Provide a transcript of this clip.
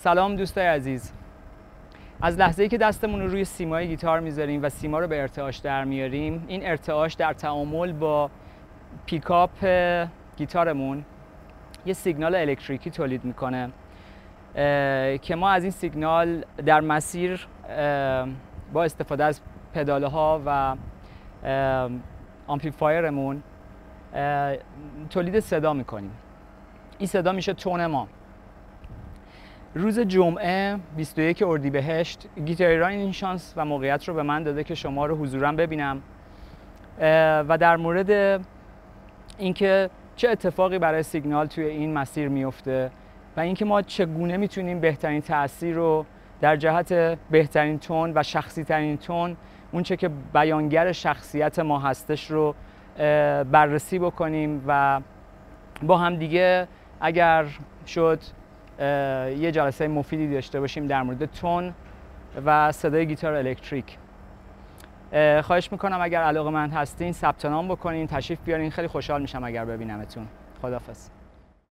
سلام دوستای عزیز. از لحظه ای که دستمون رو روی سیمای گیتار می‌ذاریم و سیما رو به ارتعاش در میاریم این ارتعاش در تعامل با پیکاپ گیتارمون یه سیگنال الکتریکی تولید می‌کنه که ما از این سیگنال در مسیر با استفاده از پدال ها و آمپلیفایرمون تولید صدا می‌کنیم. این صدا میشه تون ما. روز جمعه 21 اردیبهشت گیتاریران این شانس و موقعیت رو به من داده که شما رو حضورا ببینم. و در مورد اینکه چه اتفاقی برای سیگنال توی این مسیر میفته و اینکه ما چگونه می‌تونیم بهترین تاثیر رو در جهت بهترین تون و شخصی ترین تون اونچه که بیانگر شخصیت ما هستش رو بررسی بکنیم و با هم دیگه اگر شد یه جلسه مفیدی داشته باشیم در مورد تون و صدای گیتار الکتریک. خواهش می‌کنم اگر علاقه من هستین ثبت نام بکنین تشریف بیارین. خیلی خوشحال میشم اگر ببینمتون. خدافظ